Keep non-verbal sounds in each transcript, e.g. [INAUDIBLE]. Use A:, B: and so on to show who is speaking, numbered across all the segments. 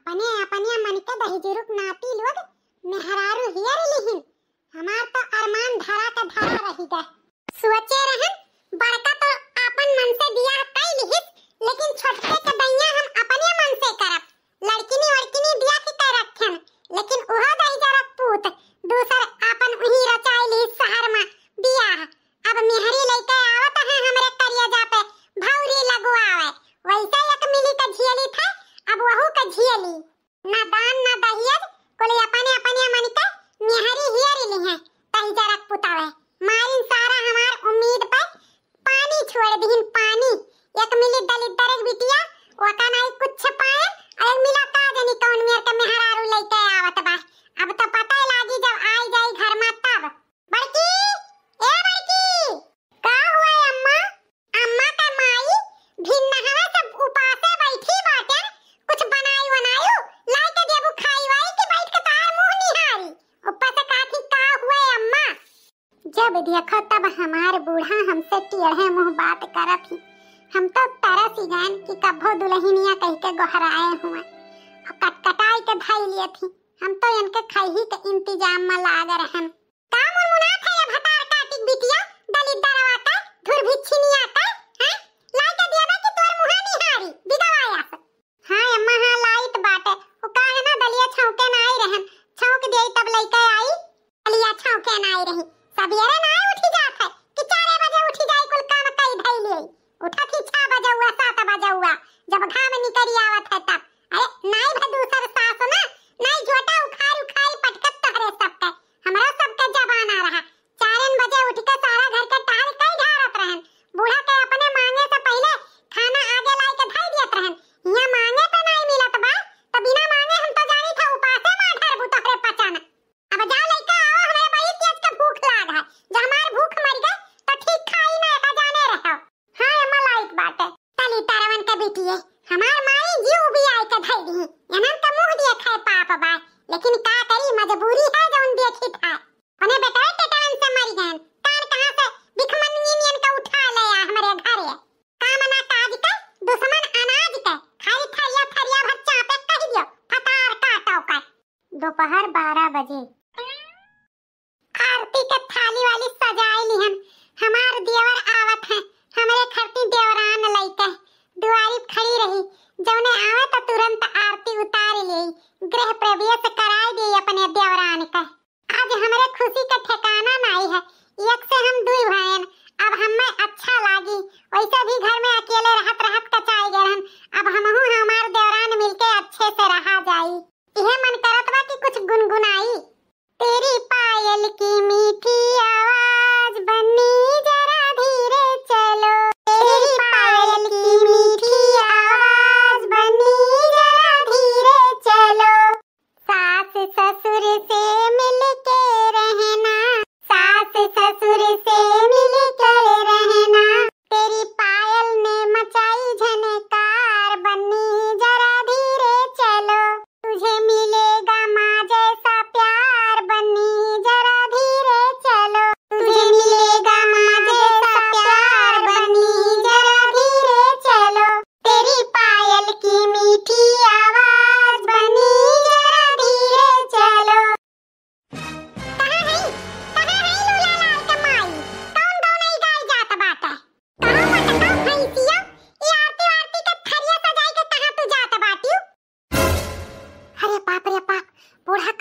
A: अपने अपने मन के दहिजुरुक नाती लोग मेहरारू हिया लिहिन। हमार तो अरमान धारा का धारा रही गए सोचे रहन, बड़का तो अपन मन से दिया कई लिहिस लेकिन छोटके के दैया हम अपने मन से करब। लड़की ने लड़की ने दिया के तय रखन, लेकिन उहा दहिजरा पूत, दूसर अपन उही रचाई ली शहर में बियाह। अब मेहरी लेके आवत है हमरे करिया जा पे भौरी लगवावे। वैसे एक मिली का झियली था अब वहु का झियली। ना दान, ना दहियर कोले अपने अपने मानिता निहारी हियरी ली है तही जरक पुतावे। मारिन सारा हमार उम्मीद पर पानी छोड़ दिन पानी। एक मिली दलित दरक बिटिया वकानाई कुछ पाए से गोहराए हुए। कटकटाई के तो धाई लिए थी। हम तो इनके खही के इंतज़ाम में लाग रहन का मुनमुनात है ये भटार काटिक बिटिया? दलित दरवा का धुर भिक्षिनिया का हैं? लाई के देवे कि तोर मुहा निहारी बिदवाया हाँ अम्मा हाँ लाइट बाटे ओ का है ना, दलिया छौके ना आई रहन छौक देई तब लइका आई। दलिया छौके ना आई रही। सबेरे ना उठी जात है। कि 4 बजे उठी जाई कुल काम कई धई ले उठा थी हुआ, सात बजा हुआ। जब घाम निकरी आवत है तब। अरे नहीं भा दूसर सास ना दोपहर बारह बजे।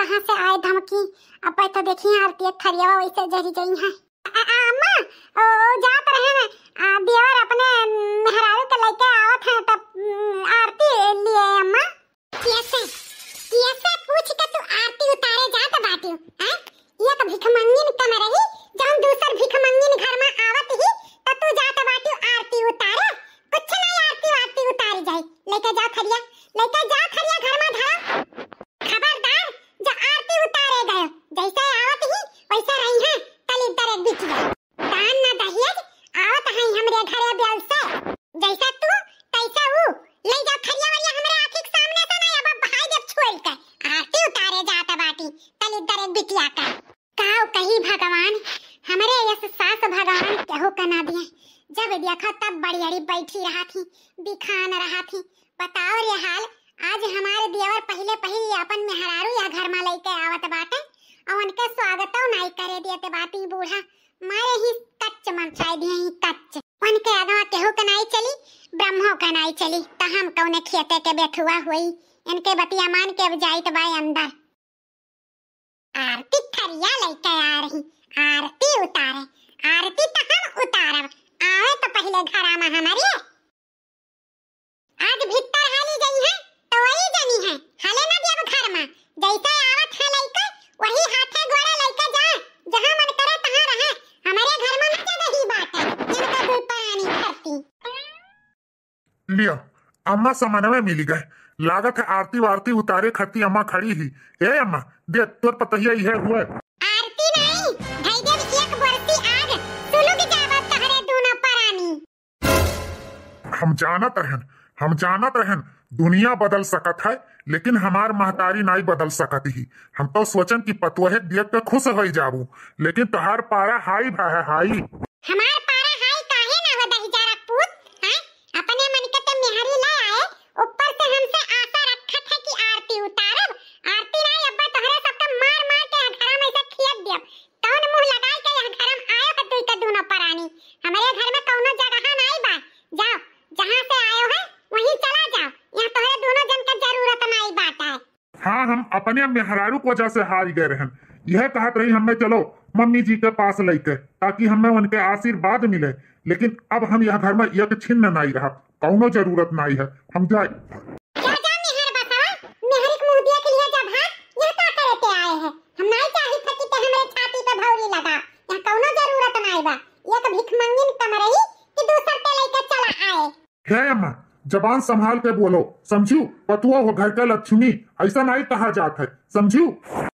A: कहाँ से आए धमकी। अब तो देखिए आरती थरिया वैसे जरी गई है। आ, आ, आ, बिटिया का भगवान, हमारे यस सास भगवान दिए। जब तब बड़ी अड़ी बैठी रहा थी रहा थी बताओ रे हाल, आज हमारे देवर पहले पहले अपन मेहरारू या घर में लेके आवत बाटे? और उनके स्वागत नहीं करे बूढ़ा। मारे ही कच्च दिए ही कच्च। उनके अगवा केहू का चली, ब्रह्मो चली। कौने खेते के बैठुआ हुई। इनके बतिया मान के अब तो अंदर। आरती थरिया लेके आ रही आरती उतारे। आरती तो हम उतारब। आवे तो पहले घरा में हमारे। आज भीतर हाली गई है तो वही जनी है। हाले ना दिया घर में जैसे आवत है लइका, वही हाथे गोड़े लइका जा जहाँ मन करे तहां रहे। हमारे घर में ना रही बात है इनका दूध पानी भरती
B: लिया, अम्मा समन्वय मिल गए। लागत है आरती वारती उतारे खती अम्मा खड़ी ही। ए अम्मा देख तोर पतहिया ही है हुआ।
A: आरती नहीं धई देव एक बरसी आग। सुलुग जावत तहरे दोनों परानी?
B: हम जानत रहन हम जानत रहन दुनिया बदल सकत है लेकिन हमार महतारी नहीं बदल सकत ही। हम तो सोचन की पतवहे देख के खुश हो जाबू लेकिन तोहार पारा हाई भा है हाई
A: हमार पारा हाई काहे ना हो दही जरा पूत हैं अपने मन के तो मेहरी ले आए ऊपर से हमसे आशा रखत है कि आरती उतारब आरती नहीं अब्बा तोहरे सबके मार मार के घर में से खियत दियब कौन मुँह लगाई के यहाँ घर में आयो है तू का दोनों परानी हमारे घर में कौनो जगह नहीं बा जाओ जहाँ से आयो है वहीं चला जाओ यहाँ तोहरे दोनों जन के ज़रूरत नहीं बाटा है
B: हाँ हम अपने मेहरारू की वजह से हार गए रहन। यह कहत रही हमें चलो मम्मी जी के पास लेके ताकि हमें उनके आशीर्वाद मिले। लेकिन अब हम यह घर में एक छिन्न नहीं रहा। कौनो ज़रूरत नहीं है। हम जाए
A: है?
B: अम्मा। जबान संभाल के बोलो समझू? पतुआ हो घर का लक्ष्मी ऐसा नहीं कहा जाता है समझू?
A: घर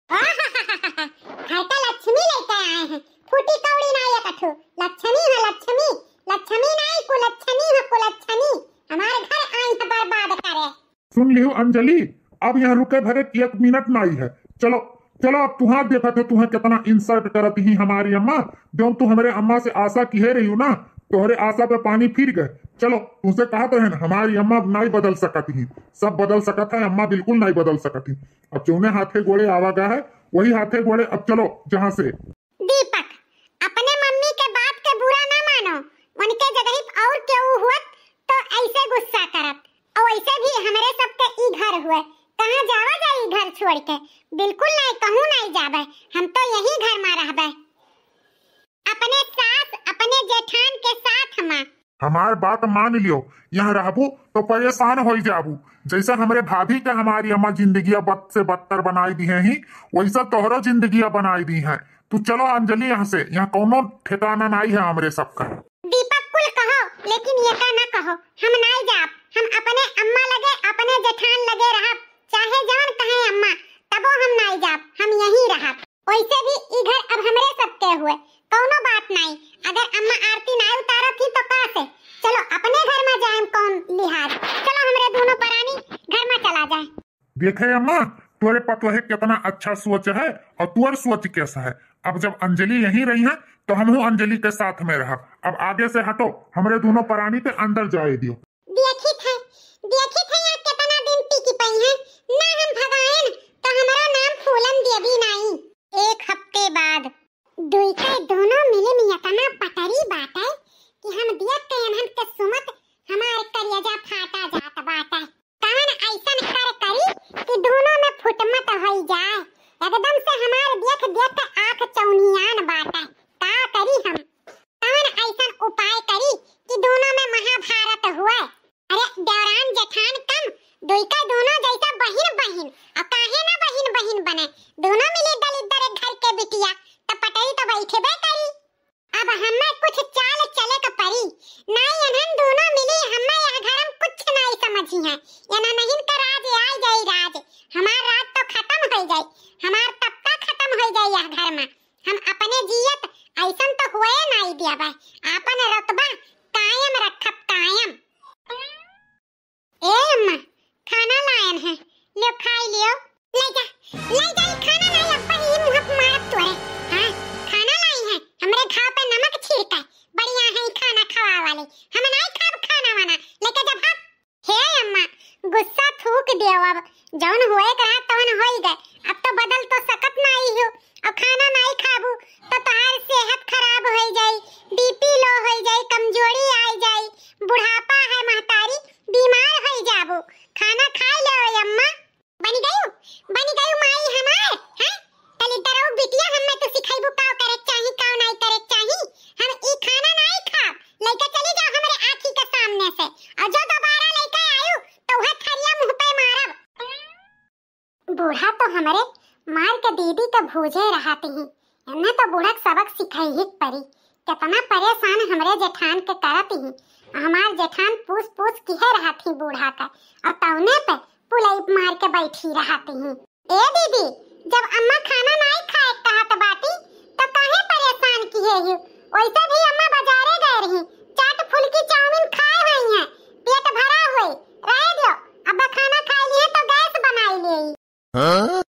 A: का लक्ष्मी लेके आए हैं। फूटी कौड़ी ना ये कठू। लक्ष्मी है लक्ष्मी। लक्ष्मी नहीं कुलच्छनी है कुलच्छनी हमारे घर आई है बर्बाद करे।
B: सुन लियो अंजलि अब यहाँ रुके भरे एक मिनट नहीं है। चलो चलो अब तुहार देखा थे तुम्हें कितना इंसल्ट करत ही हमारी अम्मा। जो तू हमारे अम्मा से आशा की है रही हो ना तोहरे आशा पे पानी फिर गए। चलो, तुमसे कहा तो है ना, हमारी अम्मा नहीं बदल सकत ही। सब बदल सकत है, अम्मा बिल्कुल नहीं बदल सकत अब चौने हाथे गोड़े आवा गया है, वही हाथे गोड़े, अब चलो, जहाँ से।
A: दीपक, अपने मम्मी के बात के बुरा ना मानो। उनके जगह और केहू हुआ तो ऐसे गुस्सा करत। और ऐसे भी हमारे सबके ई घर हुए। कहाँ जावा जाई घर छोड़ के? बिल्कुल नहीं, कहूँ नहीं जावे। हम तो यही घर में रहबे। अपने सास अपने जेठान के साथ माँ
B: हमार बात मान लियो। यहाँ रहबू तो परेशान हो जाबू। जैसा हमारे भाभी के हमारी अम्मा ज़िंदगी बद से बदतर बनाई दी है ही वैसा तोहरो ज़िंदगी बनाई दी है। तू चलो अंजलि यहाँ से। यहाँ कोनो ठिकाना नहीं है हमारे सबका।
A: दीपक कुल कहो लेकिन ये का ना कहो। हम नहीं जाब। हम अपने अम्मा लगे अपने जेठान लगे रहब। चाहे जान कहे अम्मा तबो हम नहीं जाब। हम यहीं रहब। वैसे भी ई घर अब हमरे सबके हुए। कौनो बात नहीं। अगर अम्मा आरती नहीं उतारत थी तो का से? चलो अपने घर में जाएम कौन लिहाज? चलो हमरे दोनों परानी घर में चला जाए।
B: देखे अम्मा तोरे पतोहे कितना अच्छा सोच है और तुअर सोच कैसा है। अब जब अंजलि यहीं रही है तो हम अंजलि के साथ में रहा अब आगे से हटो हमारे दोनों प्राणी के अंदर जाए दियो।
A: देखी थे देखी थे यहाँ कितना दिन टिकी पई है। ना हम भगाएन तो हमारा नाम फूलन देवी नहीं। एक हफ़्ते बाद अपन रतबा तो कायम रखब कायम। ए अम्मा, खाना लायन है। लियो खाई लियो। ले जा ले जा ये खाना लाई अब्बा ये मुँह पे मारब तोरे हाँ, खाना लाई है। हमरे घाव पे नमक छिड़का बढ़िया है खाना खवा वाले। हम नहीं खाब खाना वाना। लेके जब हम हे अम्मा, गुस्सा थूक दियो अब। जौन होए करा तो हमारे मार के दीदी के भूजे रहते ही। हमने तो बुढ़क सबक सिखाई ही परी। कितना परेशान हमारे जेठान के करती ही। हमारे जेठान पूछ पूछ किहे रहत ही बूढ़ा का। और तवने पे पुलाई मार के बैठी रहती ही। ए दीदी, जब अम्मा खाना नहीं खाए कहा तो बाटी तो कहे परेशान किहे ही? वैसे भी अम्मा बाजारे गए रही। चाट फुलकी चाउमीन खाए हुई है। पेट भरा हुई। रह दियो। अब खाना खाई लिए तो गैस बनाई ले 嗯。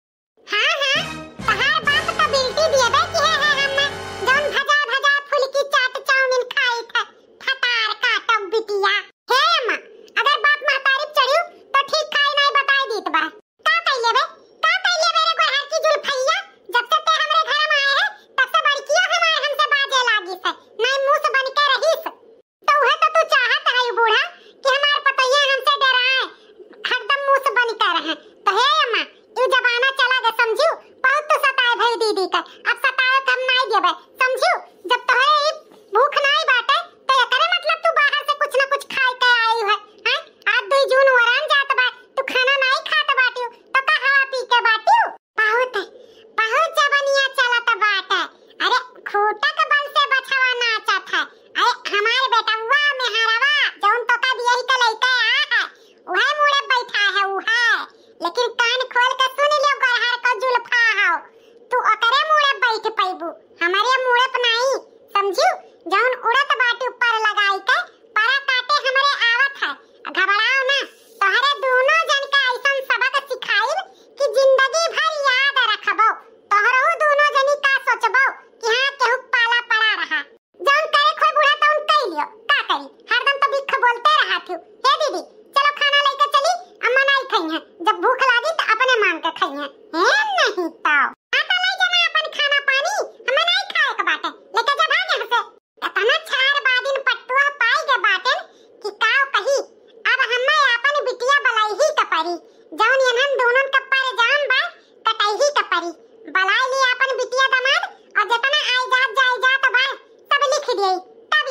A: 妈妈。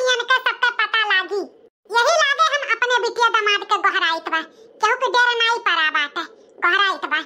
A: दुनिया इनके सबके पता लागी। यही लागे हम अपने बिटिया दामाद के गोहराइत बा क्योंकि डेर नाई बात है। गोहराइत बा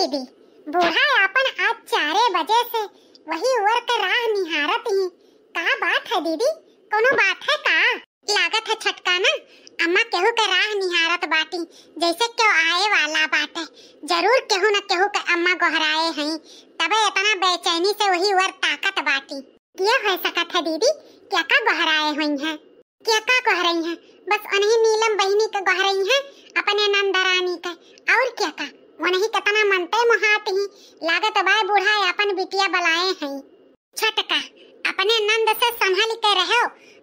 A: दीदी बूढ़ा अपन आज चारे बजे से वही उवर के राह निहारत ही। का बात है दीदी? कोनो बात है का लागत है छटका ना अम्मा केहू के राह निहारत बाटी। जैसे क्यों आए वाला बाटे ज़रूर केहू न केहू के अम्मा गोहराए हैं। तबे इतना बेचैनी से वही वर ताकत बाटी। क्या हो सकत है दीदी? क्या का गोहराए हुई हैं? क्या का रही हैं? बस उन्हीं नीलम बहिनी के रही हैं, अपने नंदरानी का। और क्या का? वही कितना मनते मुहात ही। लागत बाय बूढ़ा अपन बिटिया बलाए हैं। छटका, अपने नंद से संभल के रहो।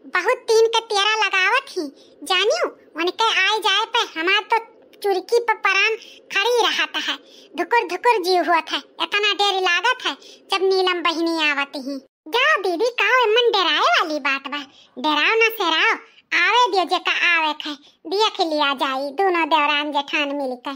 A: बहुत तीन के तेरा लगावत ही। जानियो उनके आए जाए पे हमार तो चुरकी पर परान खड़ी रहता है। धुकुर धुकुर जी हुआ था इतना देर लागत है जब नीलम बहिनी आवत ही। जाओ दीदी, काओ, एमन डराए वाली बात बा। डराओ ना सेराओ। आवे दियो जेका आवे खे देख लिया जाई। दोनों देवरान जेठान मिलकर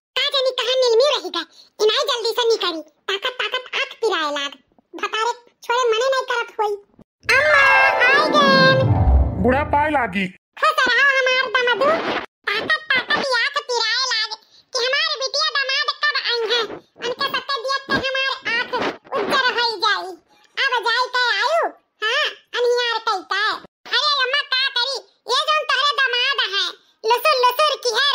A: का जानी कहाँ नीलमी रही गए इनाई जल्दी से निकली। ताकत ताकत आँख पिराए लाग। भतारे छोड़े मने नहीं करत होई। अम्मा आई गेन
B: बुढ़ा पाए लागी।
A: खुश रहो हमार दमदू। ताकत ताकत आँख पिराए लाग। कि हमार बिटिया दामाद कब आई हैं? उनके सत्ते दियत के हमार आँख उज्जर होई जाई। अब जाई के आयु। हाँ अनियार कई का अरे अम्मा का करी? ये जोन तोहरे दामाद है। लसुर लसुर की है।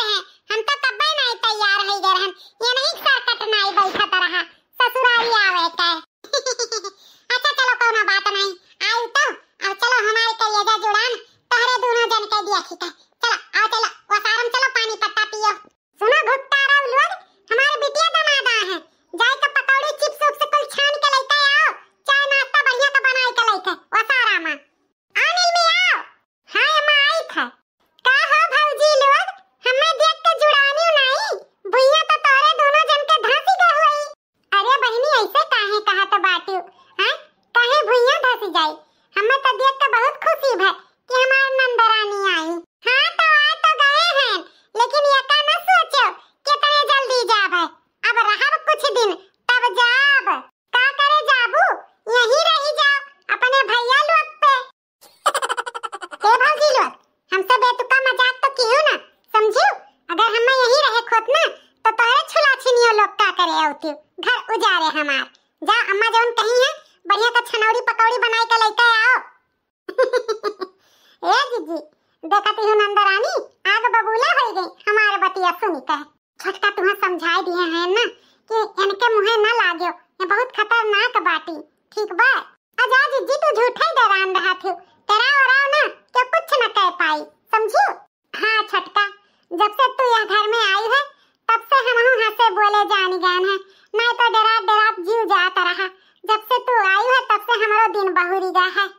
A: हम तो नहीं तैयार है गए रहन ये नहीं सरकट नहीं बैठा रहा। ससुराली आवे के [LAUGHS] अच्छा चलो कोनो बात नहीं। आयु तो। अब चलो हमारे कलियजा जुड़ान। तोहरे दोनों जन के दिया है। चलो, आओ चलो। वसारम चलो पानी पत्ता पियो। सुनो भुट्टा राव लोग हमारे बिटिया दमादा है। जाए के पकौड़ी चिप्स उप्स कुल छान के लेके आओ। चाय नाश्ता बढ़िया का बनाई के लेके वसारा में अनिल में आओ हाय अम्मा आई था का हो भौजी लोग हमें देख के जुड़ानी नहीं भैया तो तोरे दोनों जन के धासी गए हुई अरे बहनी ऐसे काहे कहा तो बाटू हैं काहे भैया धासी जाई हमें तो देख के बहुत खुशी है कि हमार नंदरानी आई हाँ तो आ तो गए हैं लेकिन ये का न सोचो कितने जल्दी जाब अब रहब कुछ दिन तब जाब का करे जाबू यहीं रही जाओ अपने भैया लोग पे हे भौजी लोग हमसे बेतुका मज़ाक तो कियो ना समझियो अगर हमें यहीं रहे खोत ना तो तोरे छुला छिनियो लोग का करे औती घर उजारे हमार जा अम्मा जौन कही है बढ़िया का छनौरी पकौड़ी बनाई के लेके आओ ए जीजी देखती हूँ नंदरानी आग बबूला हो गई हमारे बतिया सुनी कह छटका तुम्हें समझाई दिए हैं ना कि मुंहे न लाग्यो ये बहुत खतरनाक बाटी। ठीक बा? अजा जीजी तू झूठा डरान रहा थी। तेरा और ना कि कुछ न कह पाई। समझियो हाँ छटका। जब से तू यह घर में आई है, तब से हम हंसे बोले जान गए हैं। नहीं तो डरा डरा जीव जाता रहा। जब से तू आई है, तब से हमारो दिन बहुरी गया है।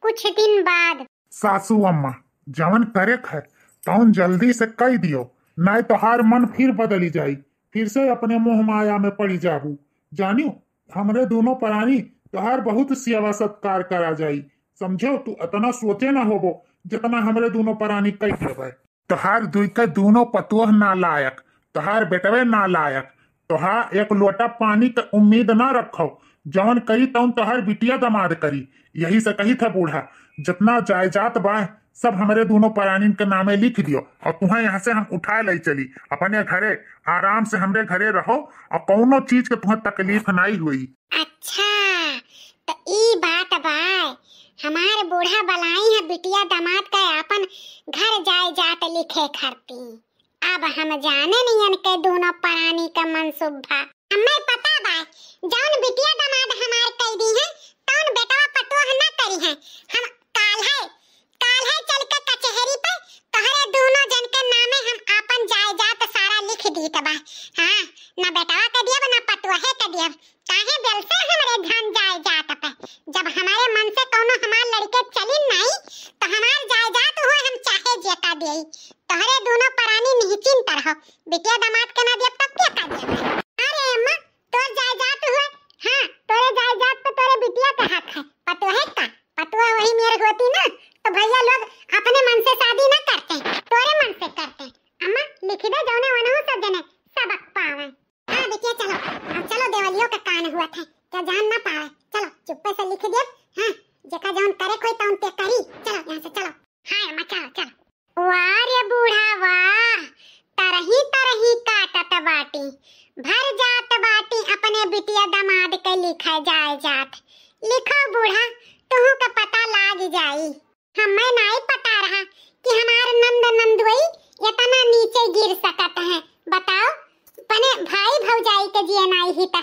A: कुछ दिन बाद।
B: सासू, अम्मा, जवन करे है तौन जल्दी से कह दियो नहीं तो हार मन फिर बदली जाई। फिर से अपने मोह माया में पड़ी जाबू जानियो, हमरे दोनों प्राणी तोहार बहुत सेवा सत्कार करा जाई। समझो, तू इतना सोचे ना होबो जितना हमरे दोनों प्राणी कह देवे तोहार दुई के दोनों पतोह ना लायक, तोहार बेटवे ना लायक। तोहार एक लोटा पानी के उम्मीद ना रखो, जवन करी तौन तोहार बिटिया दमाद करी। यही से कही था बूढ़ा, जितना जायजात बा सब हमारे दोनों प्राणी के नामे लिख दियो। और तुम्हें यहाँ से हम उठा ले चली। अपने घरे, आराम से हमरे घरे रहो, और कौनो चीज़ के तुम्हें तकलीफ़ नहीं हुई।
A: अच्छा तो ई बात बाय हमार बूढ़ा बलाई है बिटिया दामाद का अपन घर जाए जात लिखे खरती। अब हम जाने नहीं इनके दोनों प्राणी का मनसुबा। हमें पता बा, जौन बिटिया दामाद हमार कह दी है, तौन बेटवा पतोह न करी है। हम काल है है के कचहरी पे तोहरे दोनों जन नामे हम अपन जायदाद सारा लिख दी तबा हाँ ना बेटवा के दियब, ना पतोहे के दियब। काहे बेल से हमरे धन जायदाद पे? जब हमारे मन से कोनो हमार लड़के चली नहीं तो हमार जायदाद दिया का दिया तोहरे दोनों परानी निश्चिंत रहो बिटिया दामाद के ना दिया तब क्या का दिया अरे अम्मा, तोर जायदाद हुए हाँ तोरे जायदाद पे तोरे बिटिया का हक है। पतो है का? पतो वही मेरे होती ना? तो भैया लोग मन से शादी ना करते तोरे मन से करते अम्मा लिख दे जौने वनहु सब जने सबक पावे हाँ बिटिया चलो अब चलो देवलियों का कान हुआ था क्या जान ना पावे चलो चुप्पे से लिख दे हाँ जका जौन करे कोई तौन ते करी चलो यहाँ से चलो हाँ अम्मा चलो चलो वाह रे बूढ़ा वाह तरही तरही काटत बाटी भर जात बाटी अपने बिटिया दमाद के लिखा जाए जात लिखो बूढ़ा तुहू का पता लाग जाई हमें नहीं पता रहा कि हमार नंद नंदुई इतना नीचे गिर सकत है बताओ पने भाई भौजाई जिए नाई हित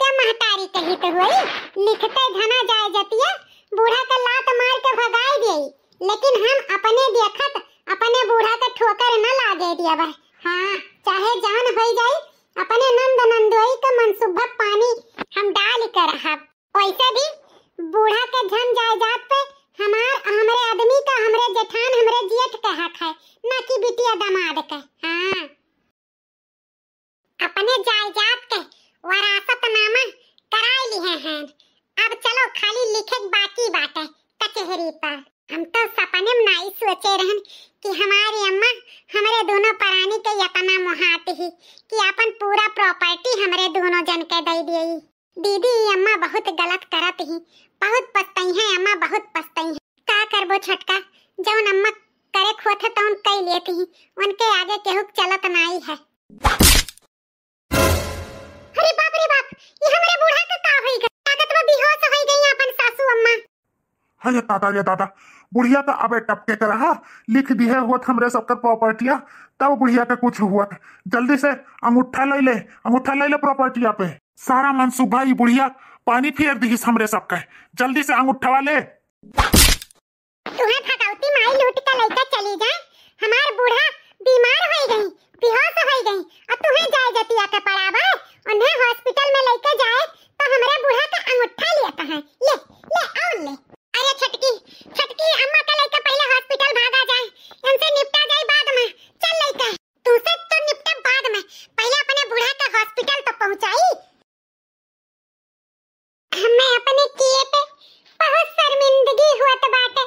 A: ते महतारी के हित हुई लिखते धना जाए जतिया बूढ़ा का लात मार के भगाई देई। लेकिन हम अपने देखत, अपने बूढ़ा के ठोकर न लागे दिया बा हाँ चाहे जान हो जाए अपने नंद नंदोई का मनसूबा पानी हम डाल कर रहा वैसे भी बूढ़ा के धन जायदाद पे हमार, हमरे आदमी का हमरे जेठान, हमरे जेठ का हक है, ना कि बिटिया दामाद का हाँ। अपने जायदाद के वरासतनामा कराई लिए हैं अब चलो खाली लिखे बाकी बातें कचहरी पर। हम तो सपने में नहीं सोचे रहन कि हमारी अम्मा हमारे दोनों परानी के यतना मुहात ही, कि अपन पूरा प्रॉपर्टी हमारे दोनों जन के दे दिए दीदी अम्मा बहुत गलत करत ही। बहुत पछताई है अम्मा बहुत पछताई है। का करबो छटका? जौन अम्मा करे खोथे तौन कई लेती ही। उनके आगे केहू चलत नहीं है। अरे बाप रे बाप ये हमारे बूढ़ा का का होई गई में बेहोश हो गई अपन सासू अम्मा।
B: दादा ये दादा बुढ़िया का अबे टपके के रहा लिख दिए हुआ हमरे सबका प्रॉपर्टिया तब बुढ़िया के कुछ हुआ। जल्दी से अंगूठा ले ले अंगूठा ले ले प्रॉपर्टिया पे। सारा मनसूबा ही बुढ़िया पानी फेर दी हमरे सबका। जल्दी से अंगूठा ले।
A: तुम्हें थकाउती माई लूट के लेकर चली जाए हमार बूढ़ा बीमार हो गई। बेहोश सहल गई। अब तुम्हें जाए जतिया के पड़ावा उन्हें हॉस्पिटल में लेके जाए तो हमारे बूढ़ा का अंगूठा लिया है? ले ले और ले अरे छटकी छटकी अम्मा का लेकर पहले हॉस्पिटल भागा जाए इनसे निपटा जाए बाद में चल लेकर तुमसे तो निपटा बाद में पहले अपने बूढ़ा का हॉस्पिटल तो पहुंचाई हमें अपने किए पे बहुत शर्मिंदगी हुआ बाटे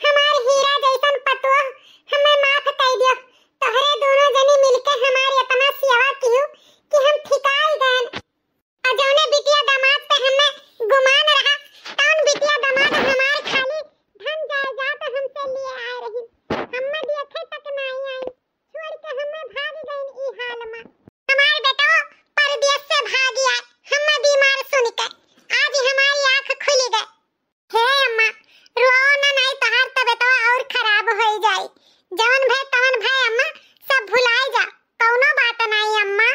A: हमार हीरा जैसन पतुआ हमें माफ़ कर दियो तोहरे दोनों जनी मिलके हमारी इतना सेवा कियो कि हम ठिकाई गए और जौने बिटिया दामाद पे हमें गुमान रहा तौन बिटिया दामाद हमार खाली धन जायदाद हमसे लिए आए रही हमें देखे तक नहीं आई छोड़ के हमें भाग गई ई हाल में हमार बेटा परदेश से भाग आए हमें बीमार सुन के आज हमारी आँख खुल गई हे अम्मा रो ना नहीं तहार तबीयत और खराब हो जाई जवन भय तवन भय अम्मा सब भुलाए जा कौनो बात नहीं अम्मा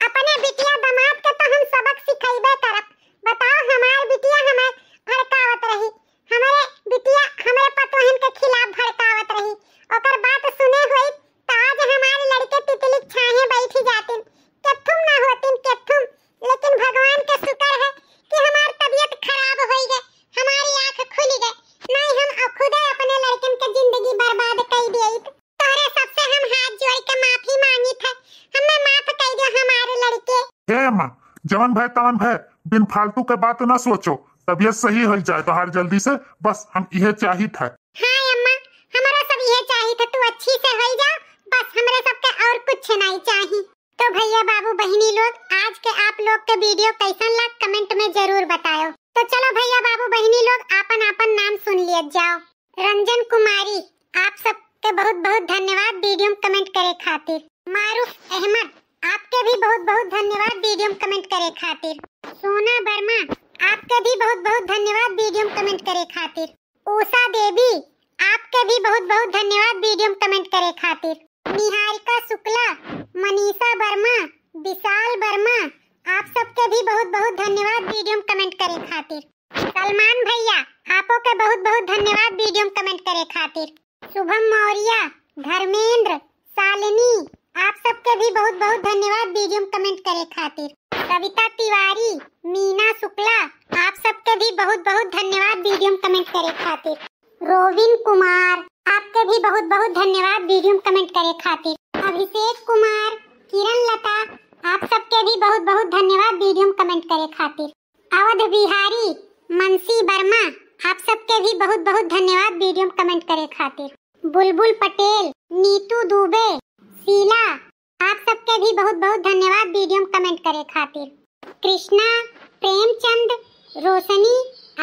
A: अपने बिटिया दामाद के तो हम सबक सिखाइबे करब बताओ हमार बिटिया हमें भड़कावत रही हमारे बिटिया हमारे पतोहन के खिलाफ भड़कावत रही ओकर बात सुने हुई तो आज हमारे लड़के तितली छाहे बैठी जातिन केथुम ना होतिन केथुम लेकिन भगवान का शुक्र है कि हमार तबीयत खराब हो गई हमारी आँख खुल गई नहीं हम अब खुद अपने लड़कन के ज़िंदगी बर्बाद कर दिए तोरे सबसे हम हाथ जोड़ के माफ़ी मांगी थे हमें माफ़ कर दो हमारे लड़के
B: हे अम्मा जवन भय तवन भय बिन फालतू के बात ना सोचो। तबीयत सही हो जाए तो हर जल्दी से, बस, हम यह चाहिए
A: हाँ। अम्मा, हमारा सब ये चाहिए था तू अच्छी से हो जाओ, बस, हमारे सबके और कुछ नहीं चाहिए तो भैया, बाबू, बहनी लोग, आज के आप लोग के वीडियो कैसन लग, कमेंट में ज़रूर बताओ तो चलो भैया, बाबू, बहनी लोग नाम सुन लिया जाओ। रंजन कुमारी, आप सबके बहुत बहुत धन्यवाद वीडियो में कमेंट करे खातिर। मारूफ अहमद आपके भी बहुत बहुत धन्यवाद वीडियो में कमेंट करे खातिर। सोना वर्मा, आपके भी बहुत बहुत धन्यवाद वीडियो में कमेंट करे खातिर। उषा देवी, आपके भी बहुत बहुत धन्यवाद वीडियो में कमेंट करे खातिर। निहारिका शुक्ला, मनीषा वर्मा, विशाल वर्मा, आप सबके भी बहुत बहुत धन्यवाद वीडियो में कमेंट करे खातिर। सलमान भैया, आपो के बहुत बहुत धन्यवाद वीडियो में कमेंट करे खातिर। शुभम मौर्य, धर्मेंद्र, शालिनी आप सबके भी बहुत बहुत धन्यवाद वीडियो में कमेंट करे खातिर। कविता तिवारी, मीना शुक्ला, आप सबके भी बहुत बहुत धन्यवाद वीडियो में कमेंट करे खातिर। रोविन कुमार, आपके भी बहुत बहुत धन्यवाद वीडियो में कमेंट करे खातिर। अभिषेक कुमार, किरण लता, आप सबके भी बहुत बहुत धन्यवाद वीडियो में कमेंट करे खातिर। अवध बिहारी मनसी वर्मा, आप सबके भी बहुत बहुत धन्यवाद वीडियो में कमेंट करे खातिर। बुलबुल पटेल, नीतू दुबे शीला आप सबके भी बहुत बहुत धन्यवाद वीडियो में कमेंट करे खातिर। कृष्णा, प्रेमचंद, रोशनी,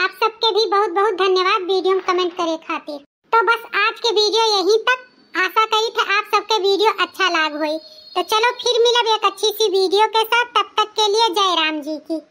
A: आप सबके भी बहुत बहुत धन्यवाद वीडियो में कमेंट करे खातिर। तो बस आज के वीडियो यहीं तक। आशा करी थे आप सबके वीडियो अच्छा लाग हुई। तो चलो फिर मिलब एक अच्छी सी वीडियो के साथ। तब तक के लिए जय राम जी की।